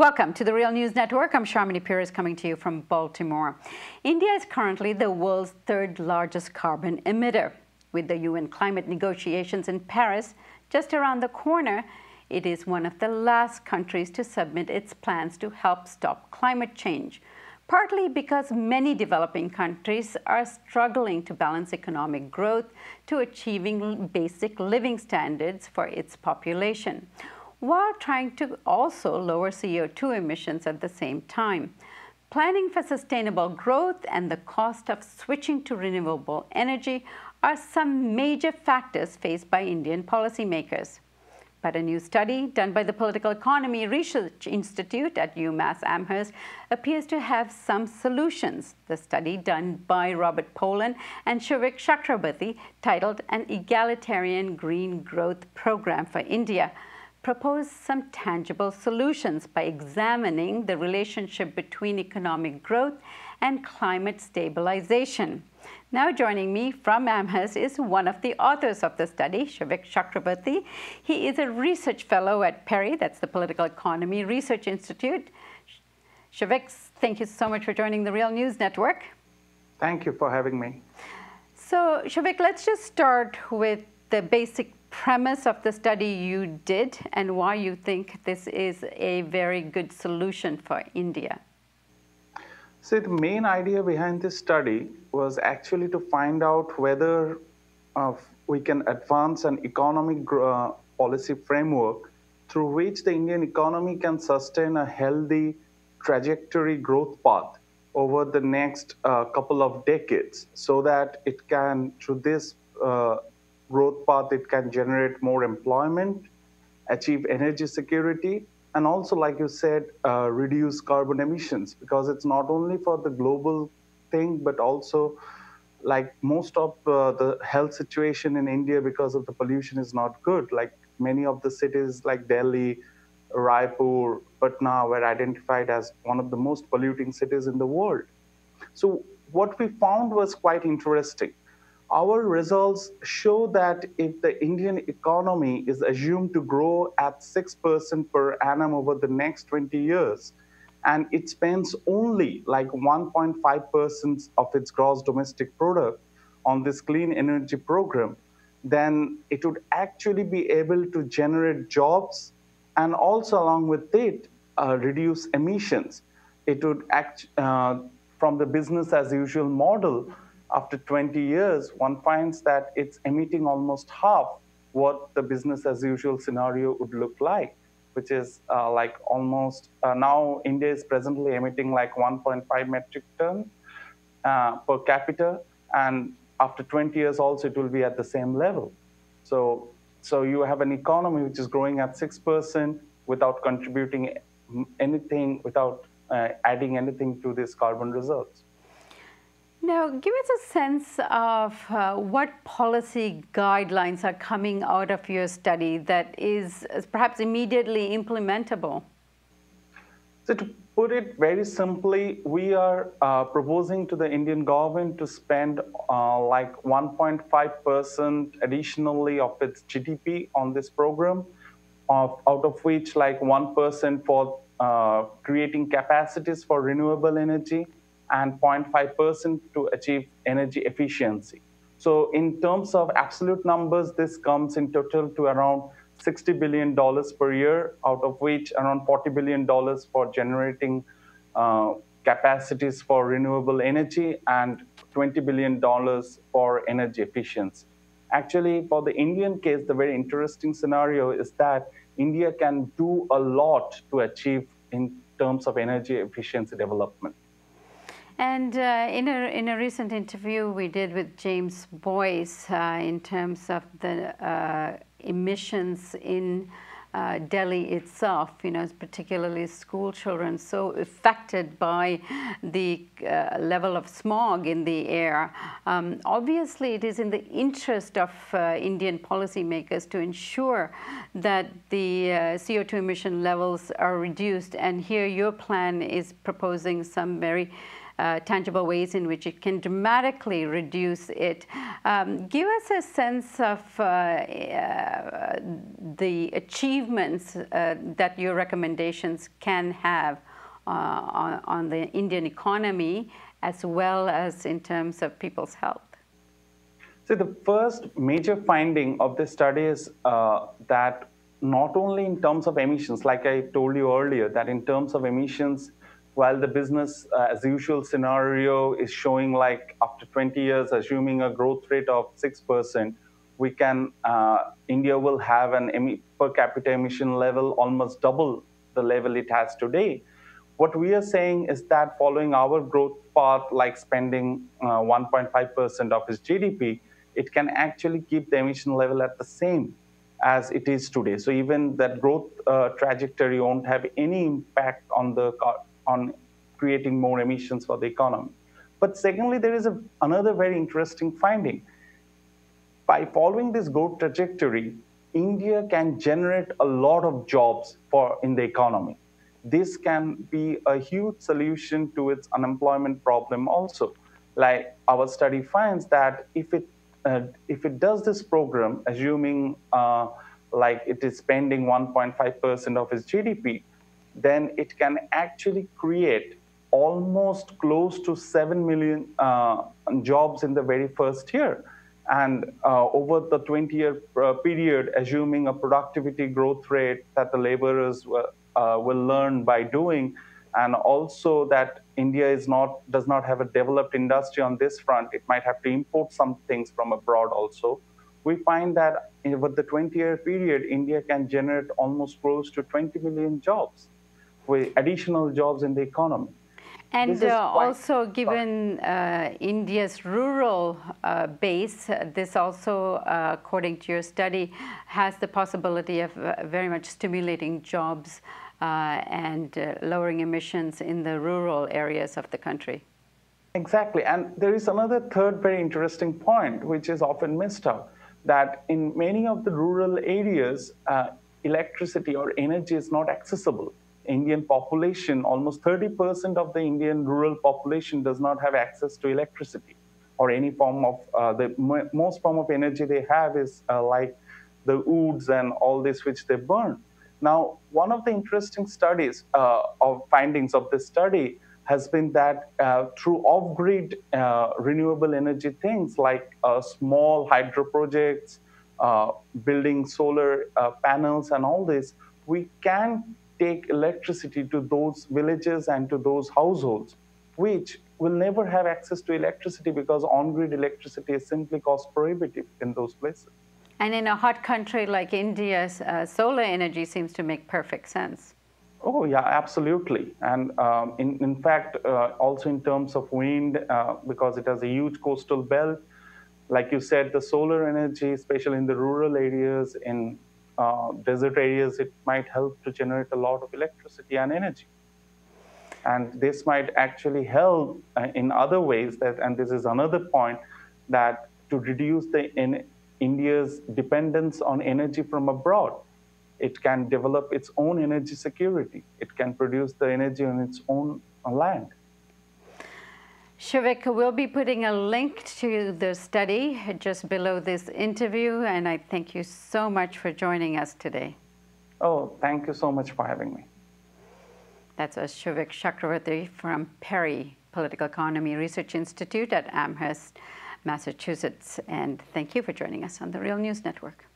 Welcome to the Real News Network. I'm Sharmini Peries coming to you from Baltimore. India is currently the world's third largest carbon emitter. With the UN climate negotiations in Paris just around the corner, it is one of the last countries to submit its plans to help stop climate change, partly because many developing countries are struggling to balance economic growth to achieving basic living standards for its population while trying to also lower CO2 emissions at the same time. Planning for sustainable growth and the cost of switching to renewable energy are some major factors faced by Indian policymakers. But a new study done by the Political Economy Research Institute at UMass Amherst appears to have some solutions. The study done by Robert Pollin and Shouvik Chakraborty, titled An Egalitarian Green Growth Program for India, propose some tangible solutions by examining the relationship between economic growth and climate stabilization. Now joining me from Amherst is one of the authors of the study, Shouvik Chakraborty. He is a research fellow at PERI, that's the Political Economy Research Institute. Shouvik, thank you so much for joining the Real News Network. Thank you for having me. So, Shouvik, let's just start with the basic premise of the study you did and why you think this is a very good solution for India. So the main idea behind this study was actually to find out whether uh, we can advance an economic uh, policy framework through which the Indian economy can sustain a healthy trajectory growth path over the next uh, couple of decades so that it can, through this uh, path, it can generate more employment, achieve energy security, and also, like you said, uh, reduce carbon emissions because it's not only for the global thing, but also like most of uh, the health situation in India because of the pollution is not good. Like many of the cities like Delhi, Raipur, Patna were identified as one of the most polluting cities in the world. So what we found was quite interesting our results show that if the Indian economy is assumed to grow at 6% per annum over the next 20 years, and it spends only like 1.5% of its gross domestic product on this clean energy program, then it would actually be able to generate jobs and also along with it, uh, reduce emissions. It would act uh, from the business as usual model, after 20 years, one finds that it's emitting almost half what the business as usual scenario would look like, which is uh, like almost uh, now India is presently emitting like 1.5 metric ton uh, per capita, and after 20 years also it will be at the same level. So, so you have an economy which is growing at 6% without contributing anything, without uh, adding anything to these carbon results. Now, give us a sense of uh, what policy guidelines are coming out of your study that is, is perhaps immediately implementable. So, to put it very simply, we are uh, proposing to the Indian government to spend uh, like 1.5% additionally of its GDP on this program, of, out of which like 1% for uh, creating capacities for renewable energy and 0.5% to achieve energy efficiency. So in terms of absolute numbers, this comes in total to around $60 billion per year, out of which around $40 billion for generating uh, capacities for renewable energy and $20 billion for energy efficiency. Actually, for the Indian case, the very interesting scenario is that India can do a lot to achieve in terms of energy efficiency development. And uh, in, a, in a recent interview we did with James Boyce uh, in terms of the uh, emissions in uh, Delhi itself, you know, particularly school children, so affected by the uh, level of smog in the air. Um, obviously, it is in the interest of uh, Indian policymakers to ensure that the CO2 emission levels are reduced. And here your plan is proposing some very uh, tangible ways in which it can dramatically reduce it. Um, give us a sense of uh, uh, the achievements uh, that your recommendations can have on, on the Indian economy as well as in terms of people's health. So the first major finding of this study is uh, that not only in terms of emissions, like I told you earlier, that in terms of emissions, while the business uh, as usual scenario is showing like after 20 years, assuming a growth rate of 6%, we can, uh, India will have an per capita emission level almost double the level it has today. What we are saying is that following our growth path, like spending 1.5% uh, of its GDP, it can actually keep the emission level at the same as it is today. So even that growth uh, trajectory won't have any impact on the on creating more emissions for the economy. But secondly, there is a, another very interesting finding. By following this growth trajectory, India can generate a lot of jobs for in the economy. This can be a huge solution to its unemployment problem also. Like our study finds that if it uh, if it does this program, assuming uh, like it is spending 1.5% of its GDP, then it can actually create almost close to 7 million uh, jobs in the very first year. And uh, over the 20 year uh, period, assuming a productivity growth rate that the laborers uh, will learn by doing, and also that India is not does not have a developed industry on this front. It might have to import some things from abroad also. We find that over the 20-year period, India can generate almost close to 20 million jobs, with additional jobs in the economy. And uh, also, given uh, India's rural uh, base, this also, uh, according to your study, has the possibility of uh, very much stimulating jobs uh, and uh, lowering emissions in the rural areas of the country. Exactly. And there is another third very interesting point, which is often missed out, that in many of the rural areas, uh, electricity or energy is not accessible. Indian population, almost 30% of the Indian rural population does not have access to electricity or any form of, uh, the most form of energy they have is uh, like the woods and all this which they burn. Now, one of the interesting studies uh, of findings of this study has been that uh, through off-grid uh, renewable energy things like uh, small hydro projects, building solar panels and all this, we can take electricity to those villages and to those households, which will never have access to electricity because on-grid electricity is simply cost prohibitive in those places. And in a hot country like India, uh, solar energy seems to make perfect sense. Oh, yeah, absolutely. And um, in, in fact, uh, also in terms of wind, uh, because it has a huge coastal belt, like you said, the solar energy, especially in the rural areas, in uh, desert areas, it might help to generate a lot of electricity and energy. And this might actually help uh, in other ways that, and this is another point, that to reduce the in, India's dependence on energy from abroad. It can develop its own energy security. It can produce the energy on its own land. Shouvik, we'll be putting a link to the study just below this interview, and I thank you so much for joining us today. Oh, thank you so much for having me. That's a Shouvik Chakraborty from PERI Political Economy Research Institute at Amherst. Massachusetts. And thank you for joining us on the Real News Network.